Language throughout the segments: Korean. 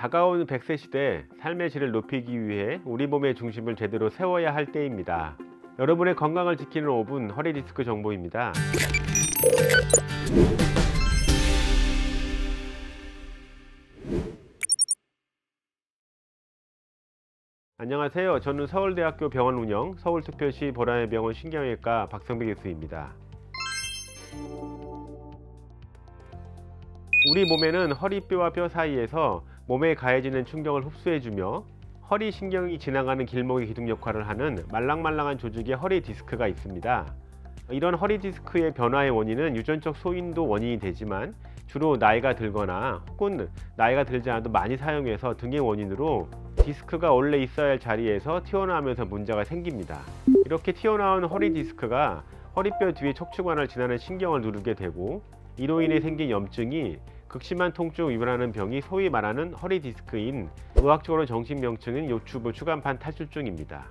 다가오는 100세 시대 삶의 질을 높이기 위해 우리 몸의 중심을 제대로 세워야 할 때입니다. 여러분의 건강을 지키는 5분 허리 디스크 정보입니다. 안녕하세요. 저는 서울대학교 병원 운영 서울특별시 보라의 병원 신경외과 박성배 교수입니다. 우리 몸에는 허리뼈와 뼈 사이에서 몸에 가해지는 충격을 흡수해주며 허리 신경이 지나가는 길목의 기둥 역할을 하는 말랑말랑한 조직의 허리 디스크가 있습니다. 이런 허리 디스크의 변화의 원인은 유전적 소인도 원인이 되지만 주로 나이가 들거나 혹은 나이가 들지 않아도 많이 사용해서 등의 원인으로 디스크가 원래 있어야 할 자리에서 튀어나오면서 문제가 생깁니다. 이렇게 튀어나온 허리 디스크가 허리뼈 뒤에 척추관을 지나는 신경을 누르게 되고 이로 인해 생긴 염증이 극심한 통증을 유발하는 병이 소위 말하는 허리 디스크인 의학적으로 정식 명칭은 요추부 추간판 탈출증입니다.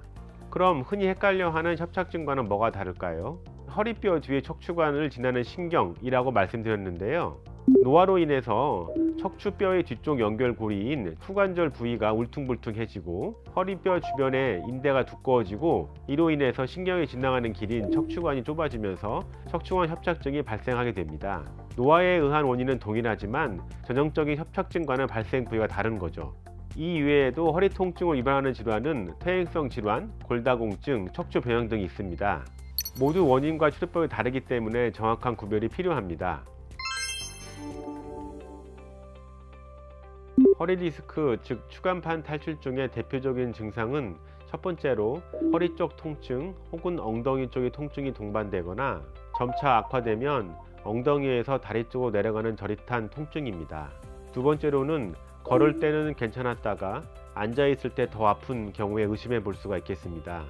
그럼 흔히 헷갈려하는 협착증과는 뭐가 다를까요? 허리뼈 뒤에 척추관을 지나는 신경이라고 말씀드렸는데요. 노화로 인해서 척추뼈의 뒤쪽 연결고리인 투관절 부위가 울퉁불퉁해지고 허리뼈 주변에 인대가 두꺼워지고 이로 인해서 신경이 지나가는 길인 척추관이 좁아지면서 척추관 협착증이 발생하게 됩니다. 노화에 의한 원인은 동일하지만 전형적인 협착증과는 발생 부위가 다른 거죠. 이 이외에도 허리 통증을 유발하는 질환은 퇴행성 질환, 골다공증, 척추 변형 등이 있습니다. 모두 원인과 치료법이 다르기 때문에 정확한 구별이 필요합니다. 허리 디스크 즉 추간판 탈출증의 대표적인 증상은 첫 번째로 허리 쪽 통증 혹은 엉덩이 쪽의 통증이 동반되거나 점차 악화되면 엉덩이에서 다리 쪽으로 내려가는 저릿한 통증입니다. 두 번째로는 걸을 때는 괜찮았다가 앉아 있을 때 더 아픈 경우에 의심해 볼 수가 있겠습니다.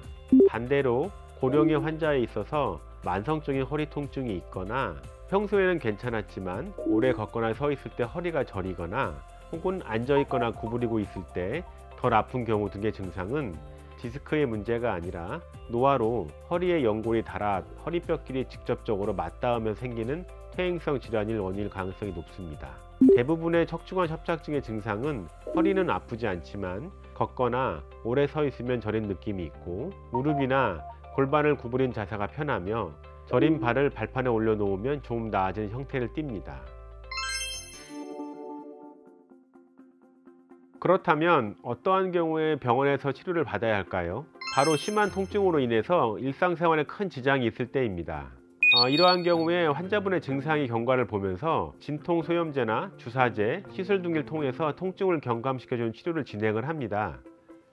반대로 고령의 환자에 있어서 만성적인 허리 통증이 있거나 평소에는 괜찮았지만 오래 걷거나 서 있을 때 허리가 저리거나 혹은 앉아 있거나 구부리고 있을 때 덜 아픈 경우 등의 증상은 디스크의 문제가 아니라 노화로 허리의 연골이 닳아 허리뼈끼리 직접적으로 맞닿으며 생기는 퇴행성 질환일 원인일 가능성이 높습니다. 대부분의 척추관 협착증의 증상은 허리는 아프지 않지만 걷거나 오래 서 있으면 저린 느낌이 있고 무릎이나 골반을 구부린 자세가 편하며 저린 발을 발판에 올려놓으면 조금 나아진 형태를 띱니다. 그렇다면 어떠한 경우에 병원에서 치료를 받아야 할까요? 바로 심한 통증으로 인해서 일상생활에 큰 지장이 있을 때입니다. 어, 이러한 경우에 환자분의 증상이 경과를 보면서 진통소염제나 주사제, 시술 등을 통해서 통증을 경감시켜주는 치료를 진행을 합니다.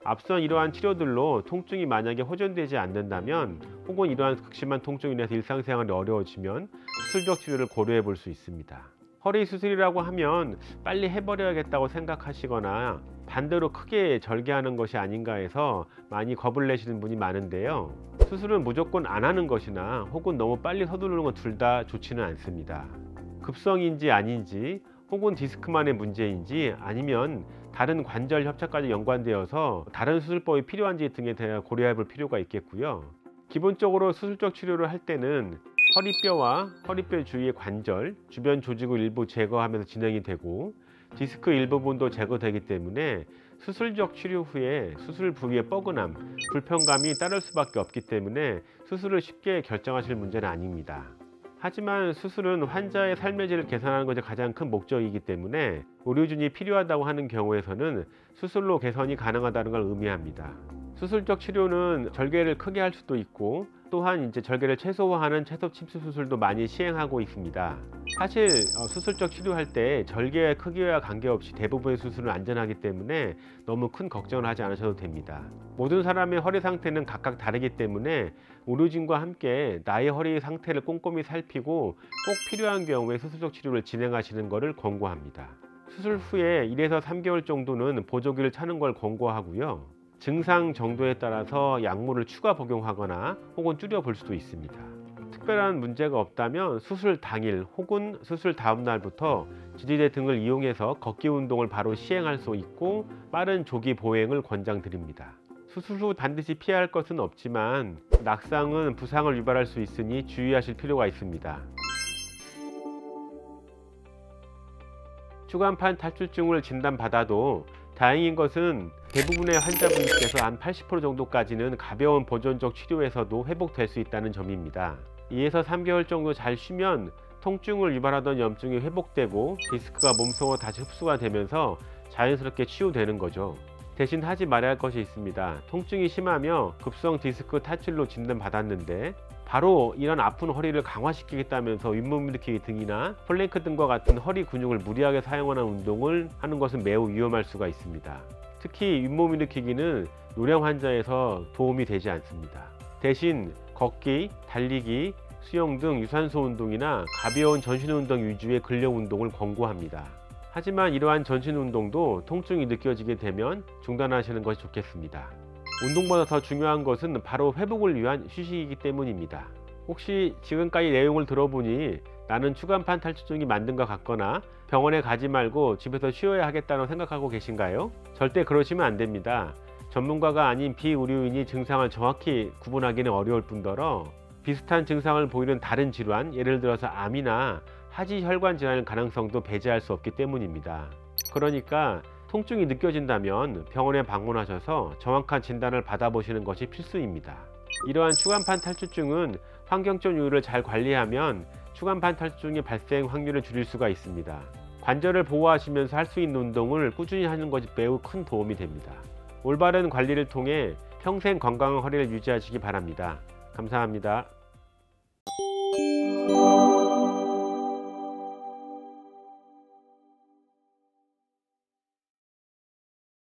앞선 이러한 치료들로 통증이 만약에 호전되지 않는다면 혹은 이러한 극심한 통증으로 인해서 일상생활이 어려워지면 수술적 치료를 고려해 볼 수 있습니다. 허리 수술이라고 하면 빨리 해버려야겠다고 생각하시거나 반대로 크게 절개하는 것이 아닌가 해서 많이 겁을 내시는 분이 많은데요. 수술은 무조건 안 하는 것이나 혹은 너무 빨리 서두르는 것둘다 좋지는 않습니다. 급성인지 아닌지 혹은 디스크만의 문제인지 아니면 다른 관절 협착까지 연관되어서 다른 수술법이 필요한지 등에 대해 고려해 볼 필요가 있겠고요. 기본적으로 수술적 치료를 할 때는 허리뼈와 허리뼈 주위의 관절, 주변 조직을 일부 제거하면서 진행이 되고 디스크 일부분도 제거되기 때문에 수술적 치료 후에 수술 부위의 뻐근함, 불편감이 따를 수밖에 없기 때문에 수술을 쉽게 결정하실 문제는 아닙니다. 하지만 수술은 환자의 삶의 질을 개선하는 것이 가장 큰 목적이기 때문에 의료진이 필요하다고 하는 경우에서는 수술로 개선이 가능하다는 걸 의미합니다. 수술적 치료는 절개를 크게 할 수도 있고 또한 이제 절개를 최소화하는 채소 침수 수술도 많이 시행하고 있습니다. 사실 어, 수술적 치료할 때 절개의 크기와 관계없이 대부분의 수술은 안전하기 때문에 너무 큰 걱정을 하지 않으셔도 됩니다. 모든 사람의 허리 상태는 각각 다르기 때문에 의료진과 함께 나의 허리 상태를 꼼꼼히 살피고 꼭 필요한 경우에 수술적 치료를 진행하시는 것을 권고합니다. 수술 후에 1에서 3개월 정도는 보조기를 차는 걸 권고하고요. 증상 정도에 따라서 약물을 추가 복용하거나 혹은 줄여 볼 수도 있습니다. 특별한 문제가 없다면 수술 당일 혹은 수술 다음 날부터 지지대 등을 이용해서 걷기 운동을 바로 시행할 수 있고 빠른 조기 보행을 권장드립니다. 수술 후 반드시 피해야 할 것은 없지만 낙상은 부상을 유발할 수 있으니 주의하실 필요가 있습니다. 추간판 탈출증을 진단받아도 다행인 것은 대부분의 환자분께서 한 80% 정도까지는 가벼운 보존적 치료에서도 회복될 수 있다는 점입니다. 2에서 3개월 정도 잘 쉬면 통증을 유발하던 염증이 회복되고 디스크가 몸속으로 다시 흡수가 되면서 자연스럽게 치유되는 거죠. 대신 하지 말아야 할 것이 있습니다. 통증이 심하며 급성 디스크 탈출로 진단받았는데 바로 이런 아픈 허리를 강화시키겠다면서 윗몸 일으키기 등이나 플랭크 등과 같은 허리 근육을 무리하게 사용하는 운동을 하는 것은 매우 위험할 수가 있습니다. 특히 윗몸 일으키기는 요령 환자에서 도움이 되지 않습니다. 대신 걷기, 달리기, 수영 등 유산소 운동이나 가벼운 전신 운동 위주의 근력 운동을 권고합니다. 하지만 이러한 전신 운동도 통증이 느껴지게 되면 중단하시는 것이 좋겠습니다. 운동보다 더 중요한 것은 바로 회복을 위한 휴식이기 때문입니다. 혹시 지금까지 내용을 들어보니 나는 추간판 탈출증이 만든 것 같거나 병원에 가지 말고 집에서 쉬어야 하겠다고 생각하고 계신가요? 절대 그러시면 안 됩니다. 전문가가 아닌 비의료인이 증상을 정확히 구분하기는 어려울 뿐더러 비슷한 증상을 보이는 다른 질환, 예를 들어서 암이나 하지 혈관 질환의 가능성도 배제할 수 없기 때문입니다. 그러니까 통증이 느껴진다면 병원에 방문하셔서 정확한 진단을 받아보시는 것이 필수입니다. 이러한 추간판 탈출증은 환경적 요율을 잘 관리하면 추간판 탈출증의 발생 확률을 줄일 수가 있습니다. 관절을 보호하시면서 할 수 있는 운동을 꾸준히 하는 것이 매우 큰 도움이 됩니다. 올바른 관리를 통해 평생 건강한 허리를 유지하시기 바랍니다. 감사합니다.